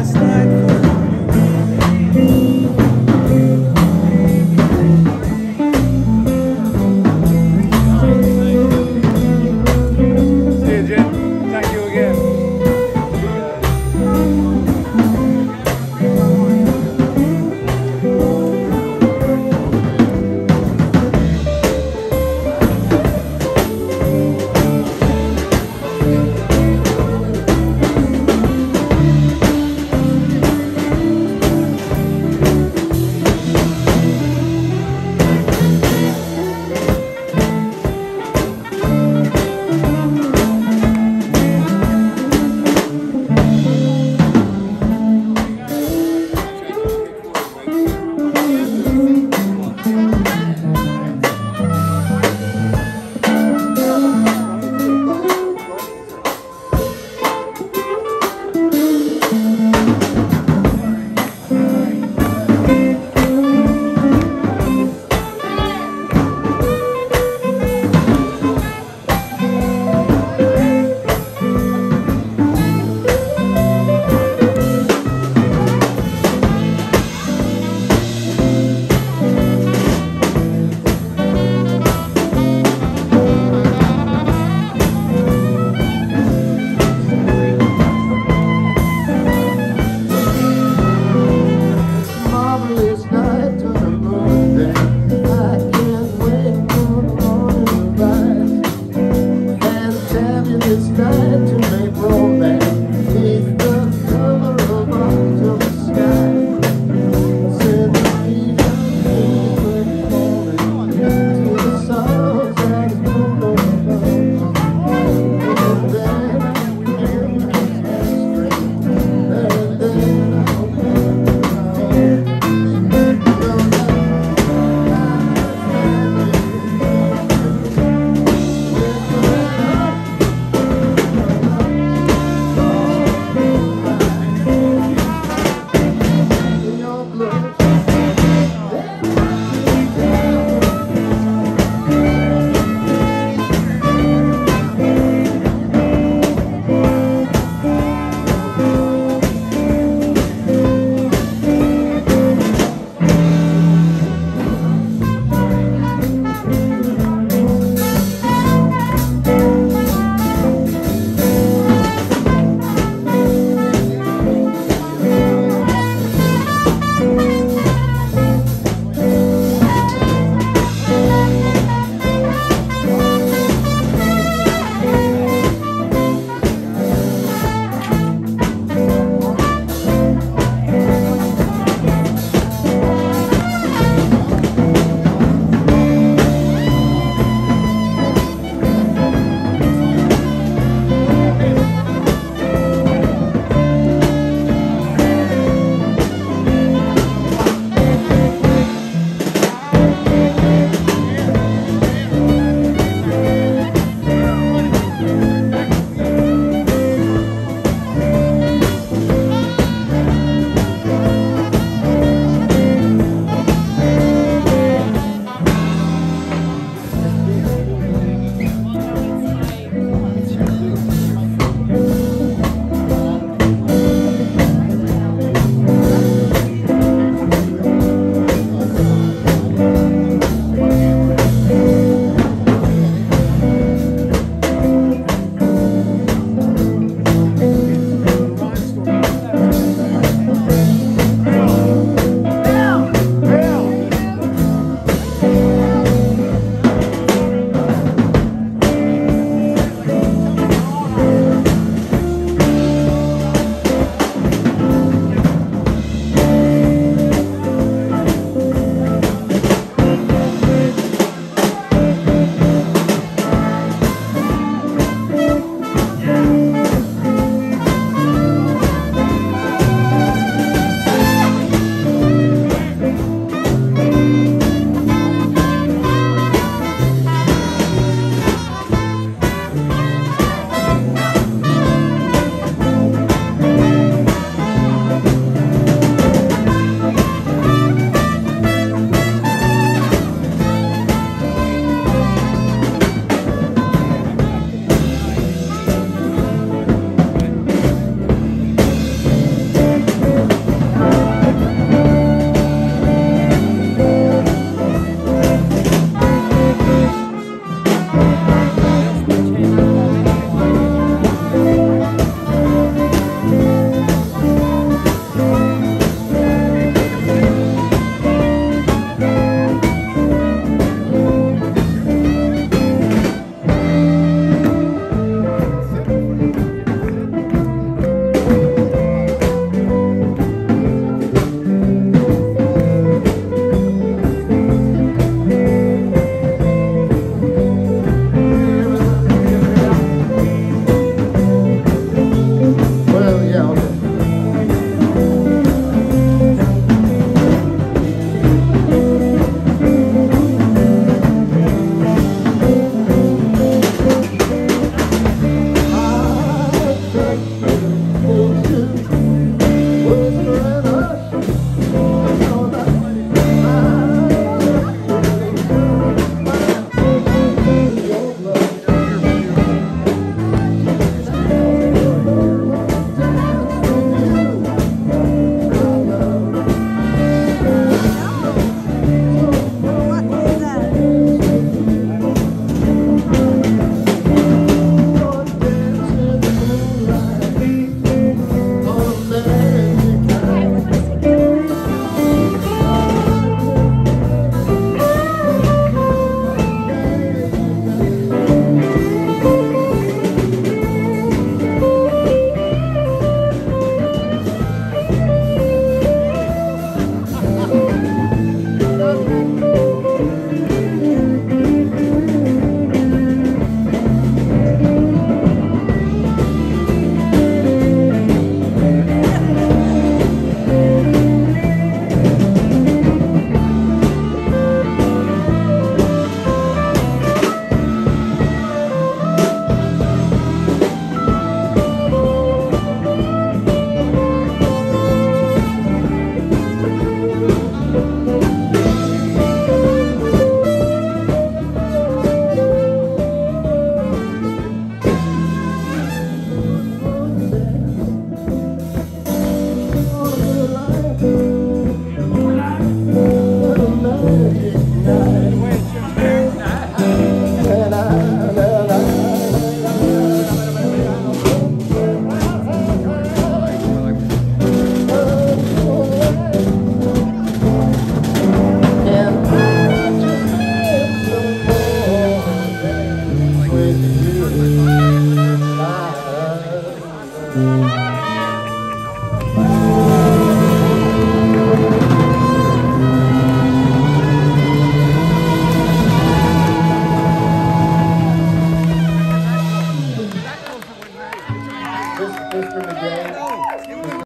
last night for